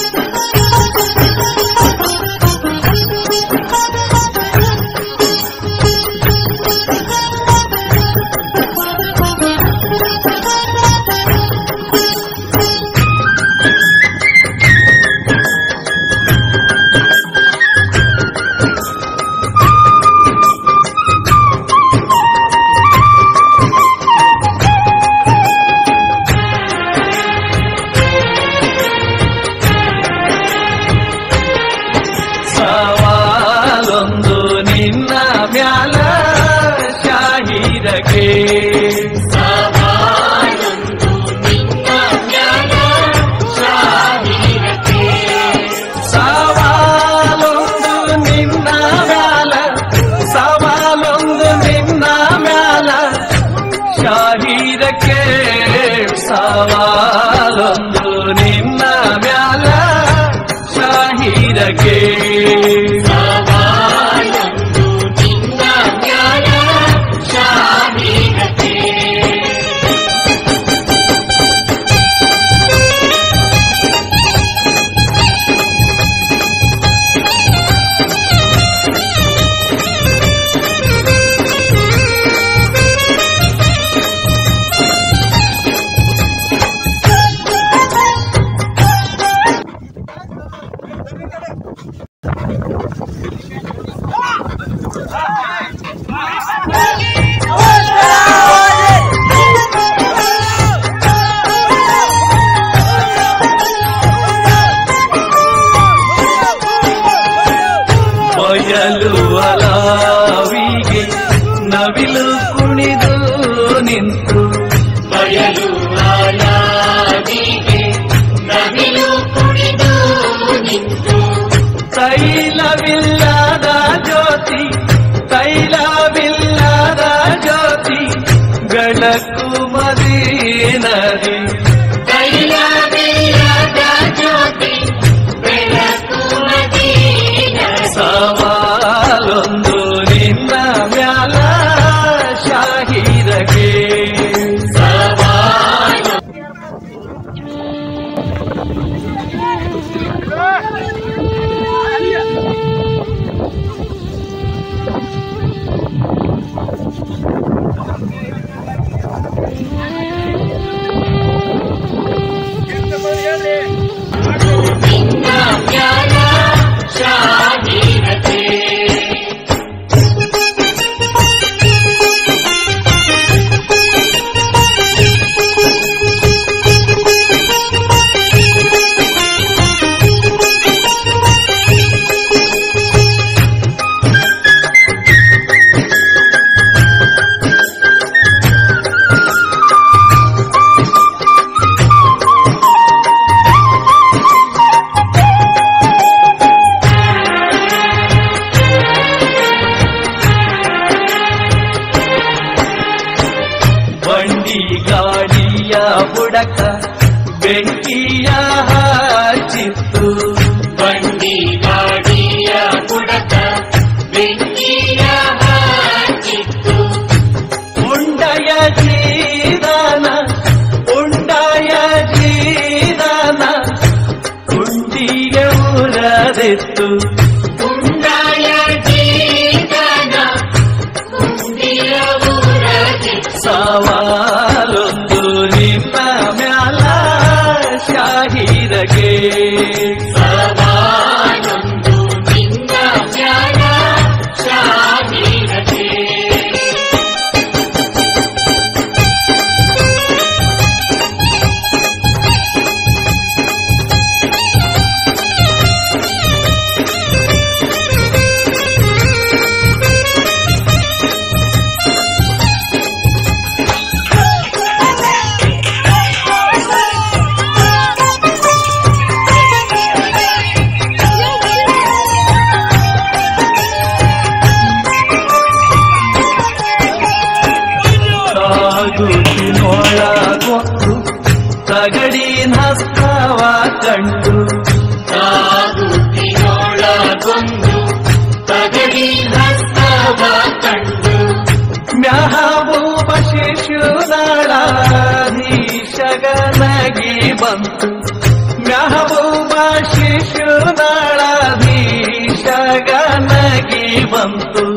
Música हबुमाशिषु नाडाधीश गनगी बन्तु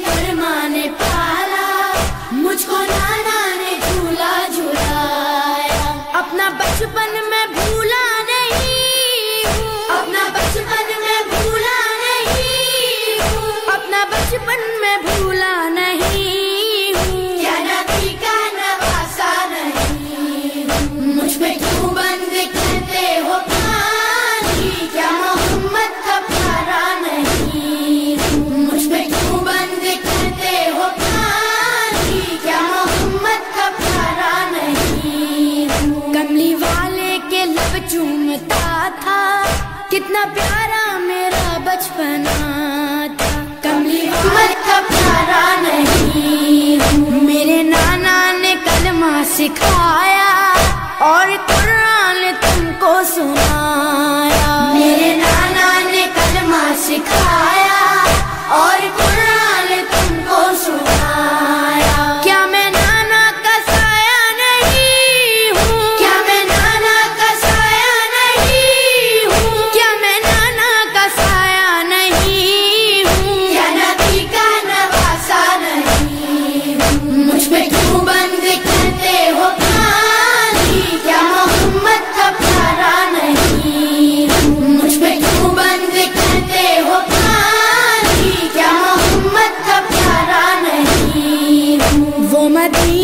it.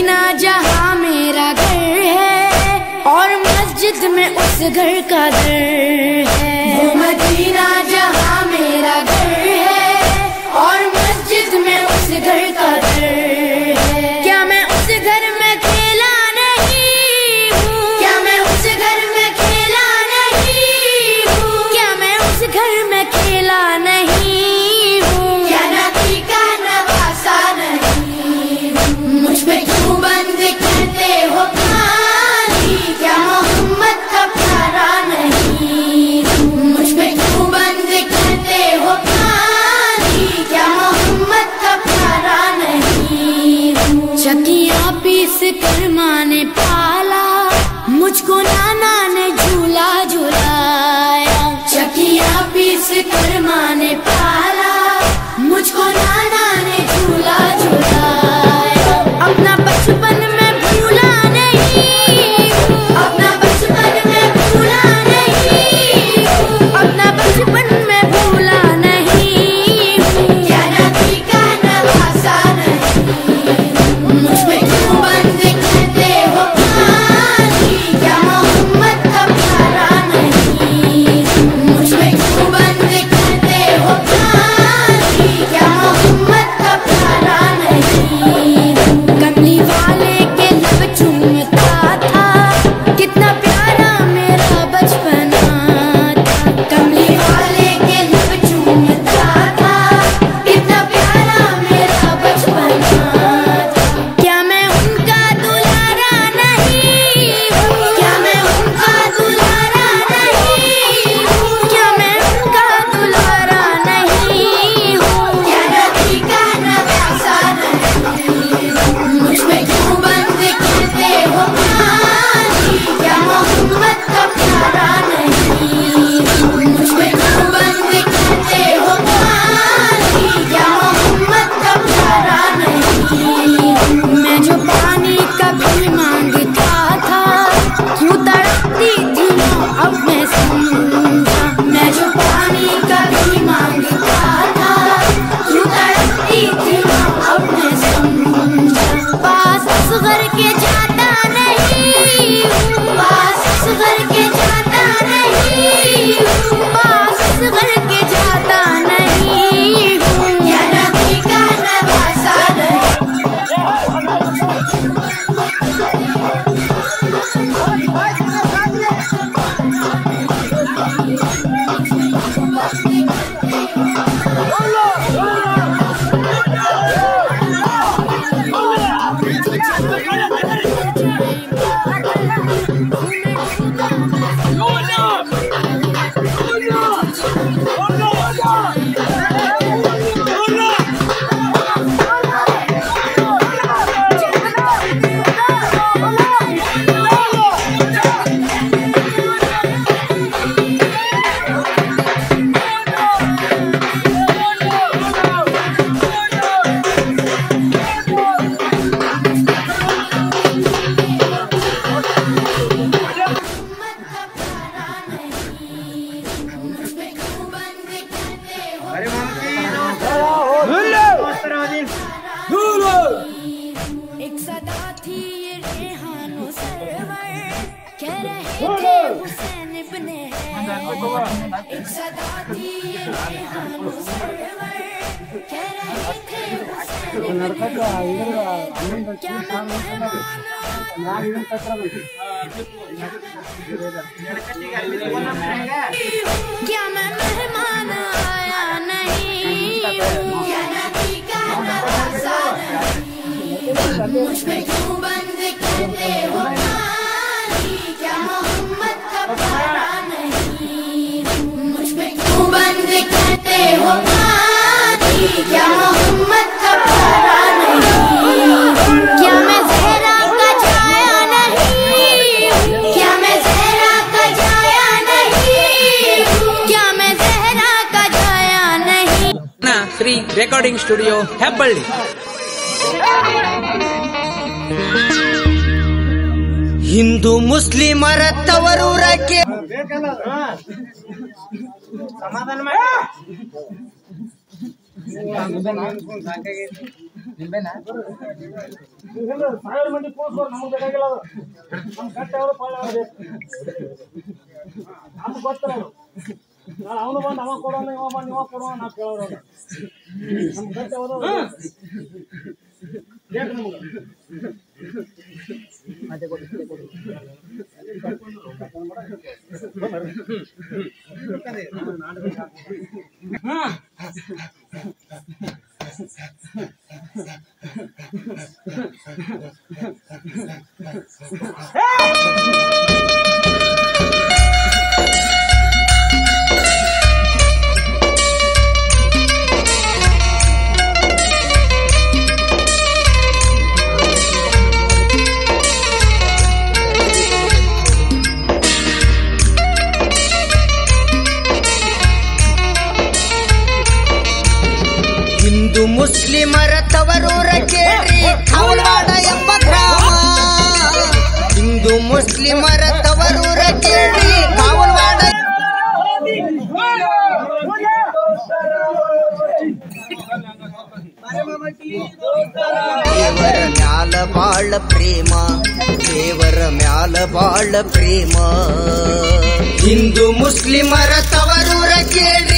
Medina जहाँ मेरा घर है और मस्जिद में उस घर का दर है। वो मदीना फरमान पा Yeah, recording studio Hebballi Hindu ಮುಸ್ಲಿಮರ ತವರೂರಕ್ಕೆ Kalau orang nama corona, naman, 'yung ako lang nakaharap. Hey! ಮುಸ್ಲಿಮರ ತವರೂರ ಕೇಳಿ ಕಾವಲವಾಡ ಎಂಬ ಗ್ರಾಮ ಹಿಂದೂ ಮುಸ್ಲಿಮರ ತವರೂರ ಕಾವಲವಾಡ ದೇವರ ಮ್ಯಾಲ ಬಾಳ ಪ್ರೇಮ, ದೇವರ ಮ್ಯಾಲ ಬಾಳ ಪ್ರೇಮ. ಹಿಂದೂ ಮುಸ್ಲಿಮರ ತವರೂರ ಕೇಳಿ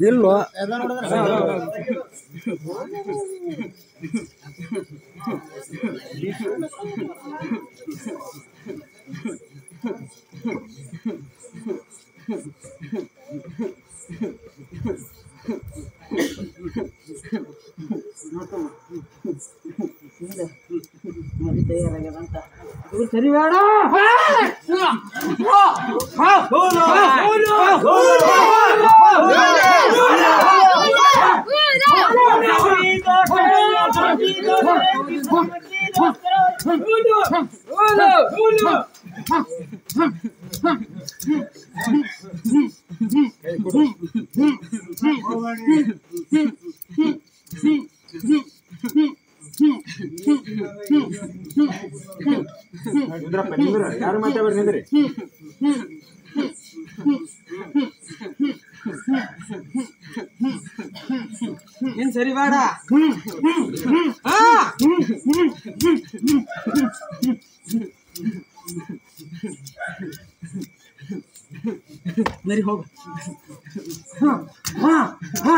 ಇಲ್ವಾ ಮಾತಾಡ್ಬೇಡಿ ನಿಂದ್ರಿ ಏನ್ ಸರಿ ಬೇಡ ಬರಿ ಹೋಗು ಬಾಯಿ ಬಿಟ್ಟು ಒಂದ್ ಸ್ವಲ್ಪ ತಿಂದ್ರೆ ಮತ್ತೆ ಆಯ್ಗ ಒಂದ್ ಸ್ವಲ್ಪ ತಗೋತೀವಿ. ಉಗುಳಿ ಇಲ್ಲ ಹಾ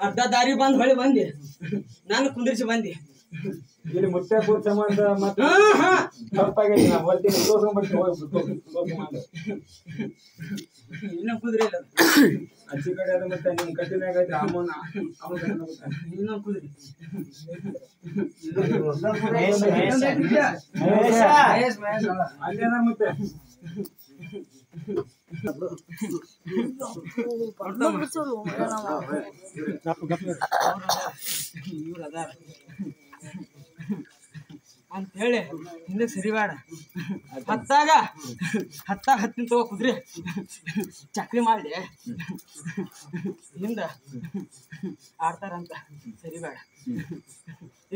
ಅರ್ಧ ದಾರಿ ಬಂದ್ ಹೊಳಿ ಬಂದಿ. ನಾನು ಕುಂದಿರ್ಸಿ ಬಂದಿ. ಇಲ್ಲಿ ಮೊಟ್ಟೆ ಕೂತ್ ಸಂಬಂಧ ಮತ್ತೆ ಹಾ ಹಾ. ನಾ ಬರ್ತೀನಿ ತೋರ್ಸ್ಕೊಂಡ್ಬರ್ತೀನಿ. ಹೋಗಿ ತೋರ್ಸ್ಕೊಂಬಂದು ಇನ್ನೂ ಕುದುರೆ ಇಲ್ಲ ಅಜ್ಜಿ ಕಡೆ ಅದು ಮತ್ತೆ ನಿಮ್ ಕಟ್ಟಿನ ಐತಿ ಅಮ್ಮನ ಹೋಗುತ್ತೆ. ಇನ್ನೊಂದು ಕುದುರೆ. ಅಲ್ಲೇನ ಮತ್ತೆ No solo, no, no, no. ಅಂತ ಹೇಳಿ ಹಿಂದೆ ಸರಿಬೇಡ. ಹತ್ತಾಗ ಹತ್ತಾಗ ಹತ್ತಿನ ತಗೋ ಕುದ್ರಿ. ಚಕ್ರಿ ಮಾಡಿ ಹಿಂದ ಆಡ್ತಾರಂತ ಸರಿಬೇಡ.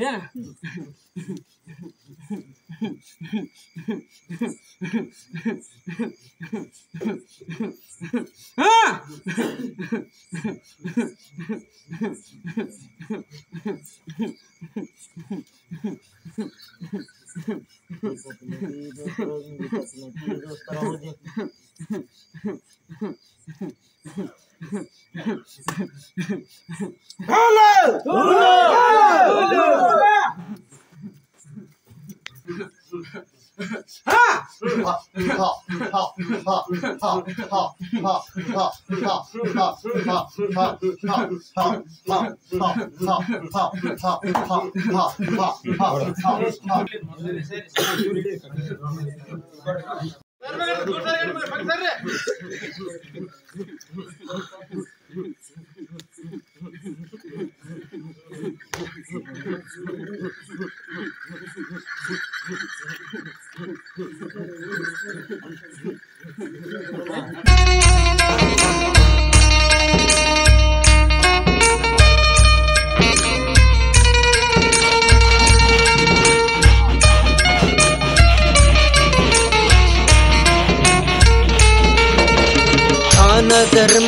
ಏನ? ಹಾ なるほど。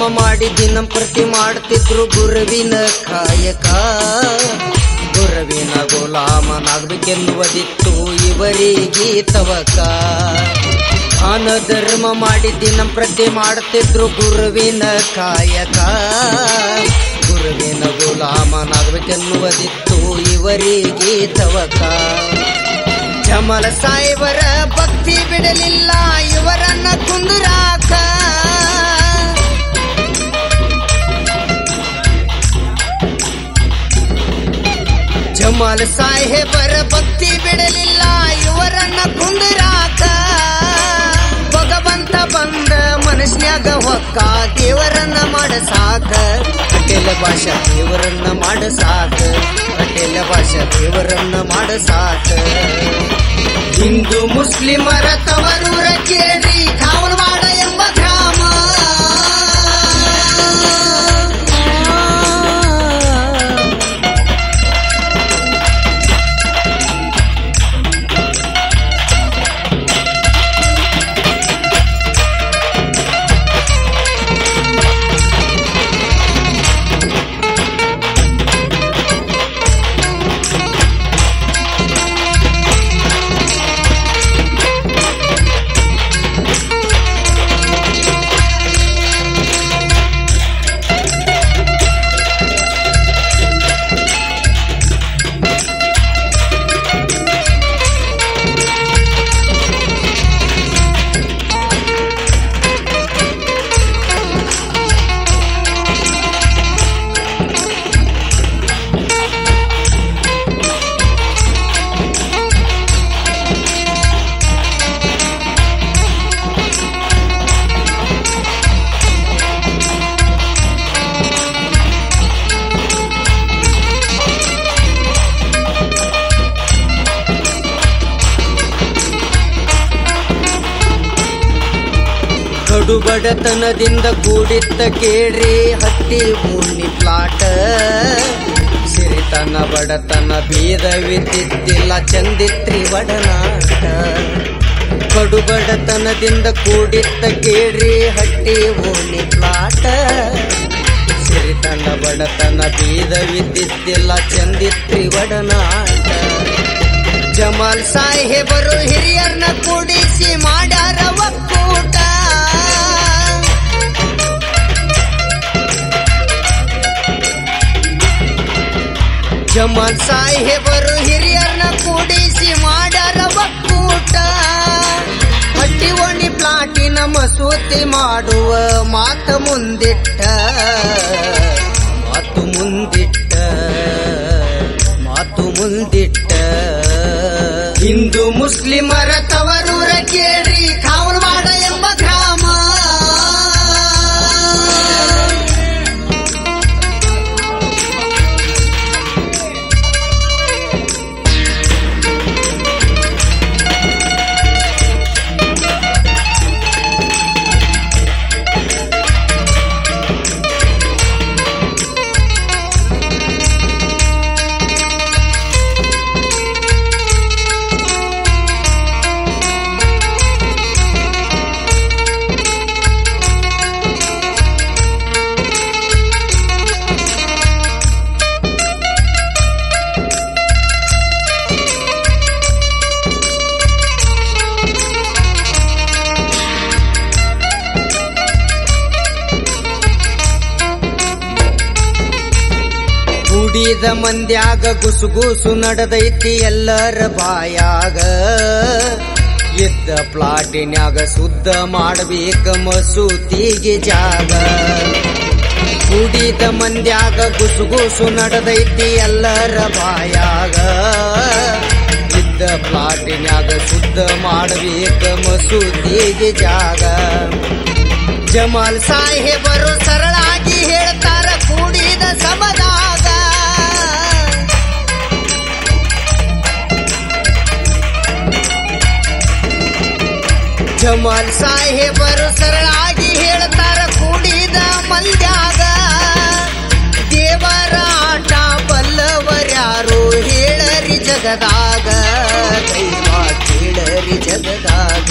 ಮಾಡಿ ದಿನ ಪ್ರತಿ ಮಾಡ್ತಿದ್ರು ಗುರುವಿನ ಕಾಯಕ. ಗುರುವಿನ ಗುಲಾಮನಾಗಬೇಕೆನ್ನುವುದಿತ್ತು ಇವರಿಗೆ ತವಕ. ದಾನ ಧರ್ಮ ಮಾಡಿ ದಿನ ಪ್ರತಿ ಮಾಡ್ತಿದ್ರು ಗುರುವಿನ ಕಾಯಕ. ಗುರುವಿನ ಗುಲಾಮನಾಗಬೇಕೆನ್ನುವುದಿತ್ತು ಇವರಿಗೆ ತವಕ. ಜಮಲ ಸಾಯಿವರ ಭಕ್ತಿ ಬಿಡಲಿಲ್ಲ ಇವರನ್ನ ಕುಂದುರಾಕ. ಜಮಾಲ ಸಾಹೇಬರ ಭಕ್ತಿ ಬಿಡಲಿಲ್ಲ, ಇವರನ್ನ ಕುಂದಿರಾಕ. ಭಗವಂತ ಬಂದ ಮನಸ್ನ್ಯಾಗ ಹೊಕ್ಕ, ದೇವರನ್ನ ಮಾಡ ಸಾಕ ಕಟೇಲ ಭಾಷಾ ದೇವರನ್ನ ಮಾಡ ಸಾಕ ಕಟೇಲ ಭಾಷಾ ದೇವರನ್ನ ಮಾಡ ಸಾಕ ಹಿಂದೂ ಮುಸ್ಲಿಮರ ತವರೂರ ಕೇಳಿ ಬಡತನದಿಂದ ಕೂಡಿತ್ತ ಕೇಳ್ರಿ ಹತ್ತಿ ಭೂಮಿ ಪ್ಲಾಟ ಸಿರಿತನ ಬಡತನ ಬೀದವಿದ್ದಿಲ್ಲ ಚಂದಿತ್ರಿ ಒಡನಾಟ. ಕಡು ಬಡತನದಿಂದ ಕೂಡಿತ್ತ ಕೇಳ್ರಿ, ಹಟ್ಟಿ ಓಣಿ ಪ್ಲಾಟ ಸಿರಿತನ ಬಡತನ ಬೀದವಿದ್ದಿಲ್ಲ ಚಂದಿತ್ರಿ ಒಡನಾಟ. ಜಮಾಲ್ ಸಾಹೇಬರು ಹಿರಿಯರ್ನ ಕೂಡಿಸಿ ಮಾಡ್ಯಾರ ಜಮಾಲ್ ಸಾಹೇಬರು ಹಿರಿಯರ್ನ ಕೂಡಿಸಿ ಮಾಡರ ಒಕ್ಕೂಟ. ಹಟ್ಟಿ ಒಣಿ ಪ್ಲಾಟಿನ ಮಸೂತಿ ಮಾಡುವ ಮಾತ ಮುಂದಿಟ್ಟ. ಮಾತು ಮುಂದಿಟ್ಟ. ಮಾತು ಮುಂದಿಟ್ಟ. ಹಿಂದೂ ಮುಸ್ಲಿಮರ ತವರೂರ ಕುಡಿದ ಮಂದ್ಯಾಗ ಗುಸುಗುಸು ನಡೆದೈತಿ ಎಲ್ಲರ ಬಾಯಾಗ. ಇದ್ದ ಪ್ಲಾಟಿನ್ಯಾಗ ಶುದ್ಧ ಮಾಡಬೇಕ ಮಸೂತಿಗೆ ಜಾಗ. ಕುಡಿದ ಮಂದ್ಯಾಗ ಗುಸುಗುಸು ನಡೆದೈತಿ ಎಲ್ಲರ ಬಾಯಾಗ. ಇದ್ದ ಪ್ಲಾಟಿನ್ಯಾಗ ಶುದ್ಧ ಮಾಡಬೇಕ ಮಸೂತಿಗೆ ಜಾಗ. ಜಮಾಲ್ ಸಾಹೇಬರು ಸರಳಾಗಿ ಜಮಾಲ್ ಸಾಹೇಬರು ಸರಳಾಗಿ ಹೇಳ್ತಾರ ಕೂಡಿದ ಮಲ್ಯಾಗ ದೇವರ ಆಟ ಬಲ್ಲವರ್ಯಾರು ಹೇಳರಿ ಜಗದಾಗ ದೈವ ಕೇಳರಿ ಜಗದಾಗ.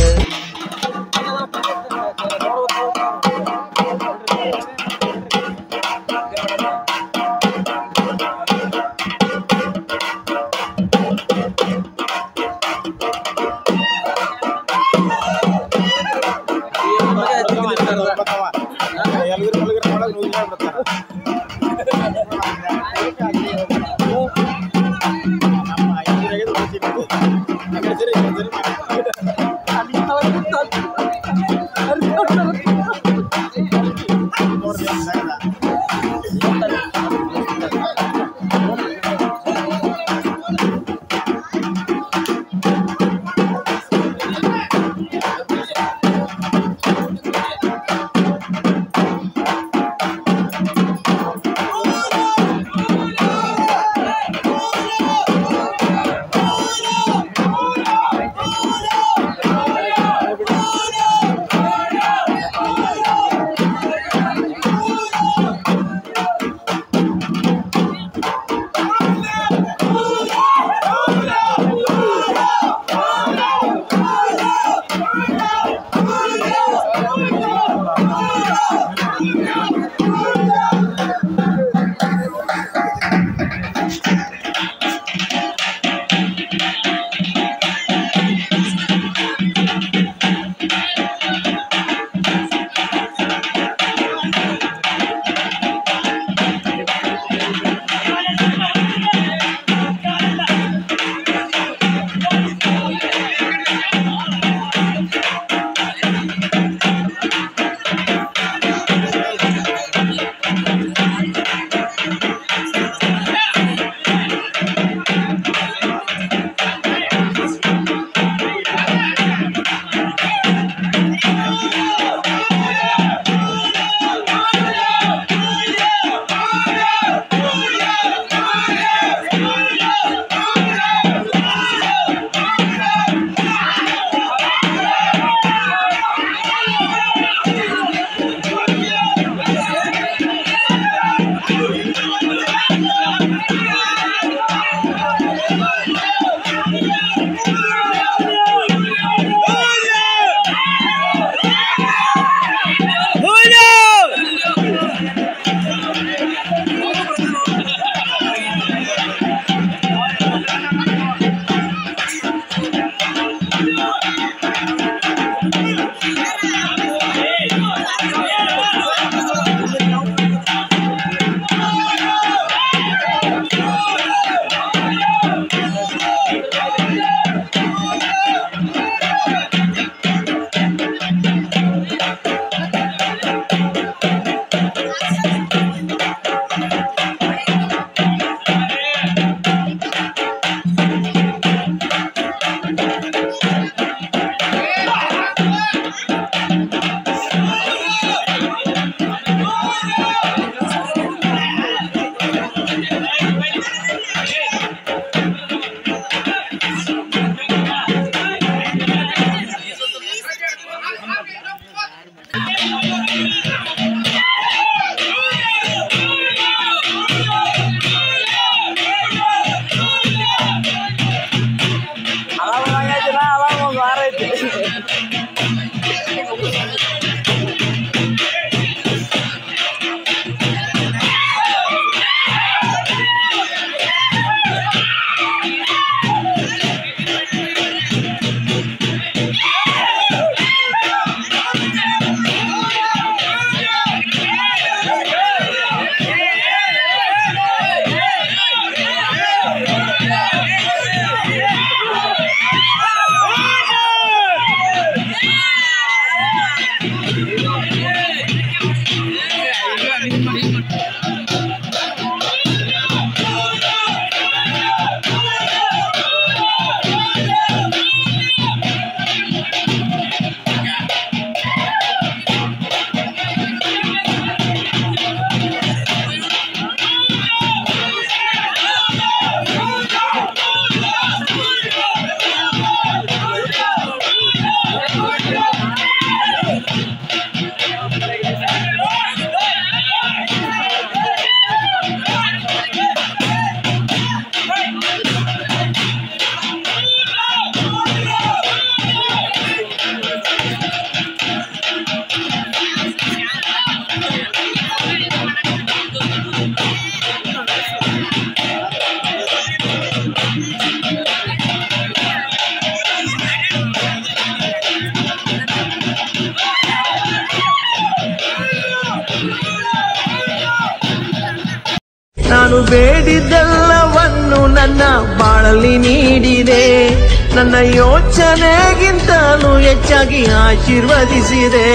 ಆಶೀರ್ವದಿಸಿದೆ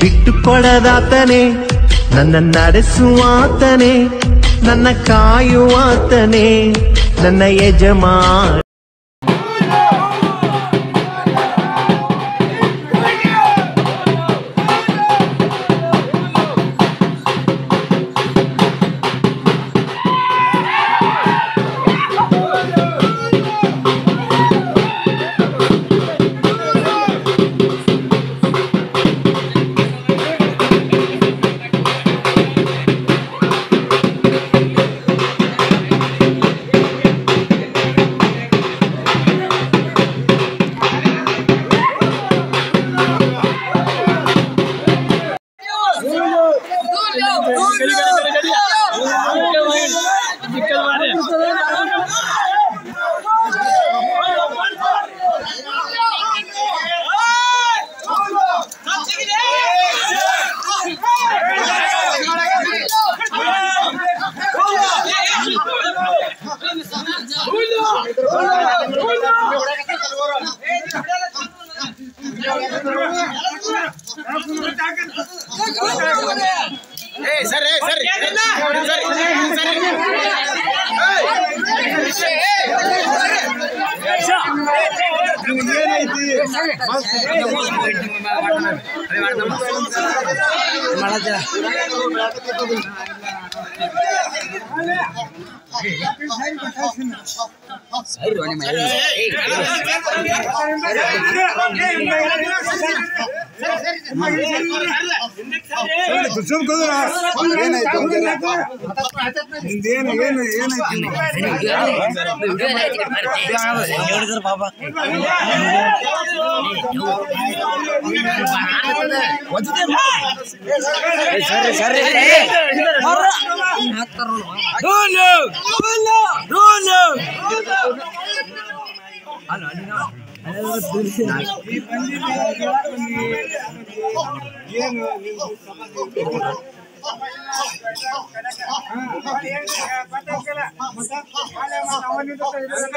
ಬಿಟ್ಟು ಕೊಡದಾತನೆ ನನ್ನ ನಡೆಸುವಾತನೆ ನನ್ನ ಕಾಯುವಾತನೆ ನನ್ನ ಯಜಮಾನ ನಿಂದೇನು ಏನು ಏನಾಯ್ತು ಏನು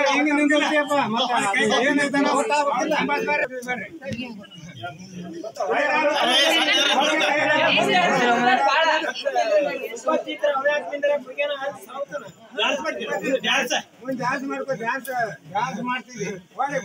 ಹಿಂಗೆ ನಿಂತಿರ್ತೀಯಪ್ಪ ಮತ್ತೆ ಏನಾಯ್ತಾನ ಗೊತ್ತಾಗ್ಬೇಕಿಲ್ಲ ಮುಂದೆ ಡ್ಯಾನ್ಸ್ ಮಾಡ್ಕೋ ಡ್ಯಾನ್ಸ್ ಡ್ಯಾನ್ಸ್ ಮಾಡ್ತೀವಿ ಒಳ್ಳೆ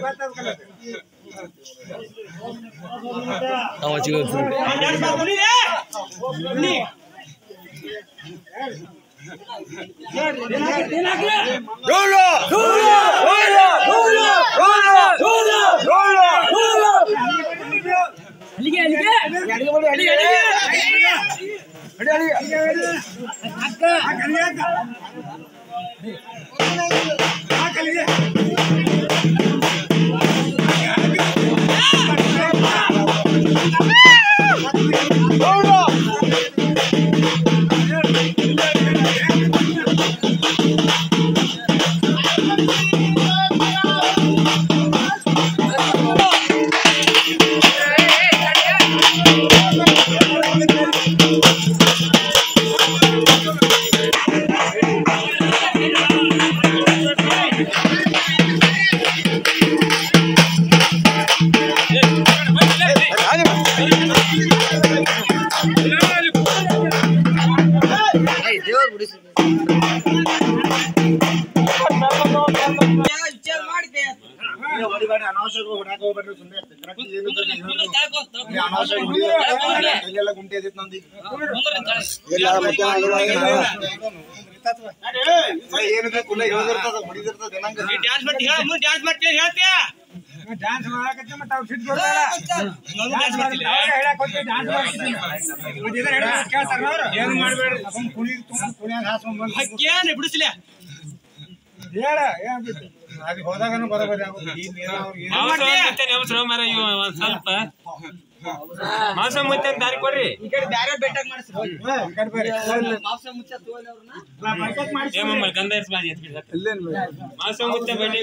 Hold up! ಡ್ಯಾನ್ಸ್ ಮಾಡಕತ್ತೆ ಮತ್ತೆ ಅವ್ರು ಸಿಟ್ಟು ಏನು ಮಾಡಬೇಡ್ರಿ ಕುಣಿ ಕುಣಿಯಾಗ ಹಾಸ್ಕೊಂಡ್ ಬಂದು ಹೇಳ ಏನ್ ಬಿಟ್ಟು ಅಲ್ಲಿ ಹೋದಾಗನು ಬರೋಬರಿ ಆಗೋದು ಈ ನೀರು ಅವ್ರಿಗೆ ಏನು ಸ್ವಲ್ಪ ಮಾಂಸ ಮುಚ್ಚ ದಾರಿ ಕೊಡ್ರಿ. ಈ ಕಡೆ ಬ್ಯಾರೆ ಬೆಟ್ಟಕ್ ಮಾಡಿಸ್ರಿ ಮಮ್ಮಲ್ ಗಂಧ ಮಾಂಸ ಮುಚ್ಚ ಬೆಟ್ಟ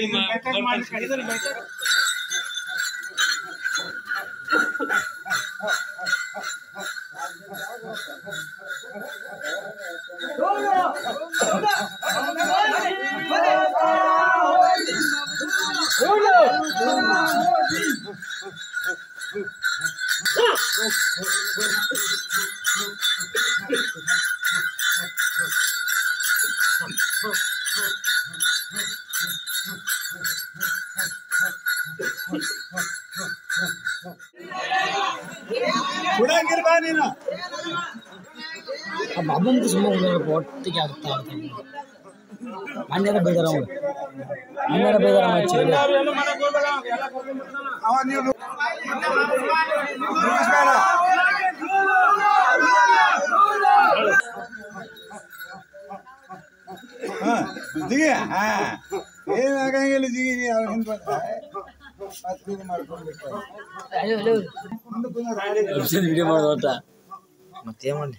కూడా గిరబాని ఆ బాబంకి సుమ్మ పొట్టికి ಆಗ್ತಾ ಇರ್ತೀನಿ ಮನ್ನೆರ ಬೇಗರಾಮ ಮನ್ನೆರ ಬೇಗರಾಮ ಚಿಲ್ಲ ಅವ ನೀವು ಜಿಗಿ ಹಾ ಏನ್ ಆಗಂಗಿಲ್ಲ ಜಿಗಿ ನೀ ಅವ್ರ ಹಿಂದ್ ಬಂದ ಮತ್ತೆ. ವಿಡಿಯೋ ಮಾಡ್ಲಿ